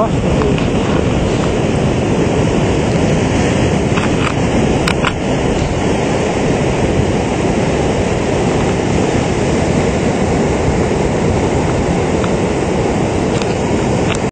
gosto.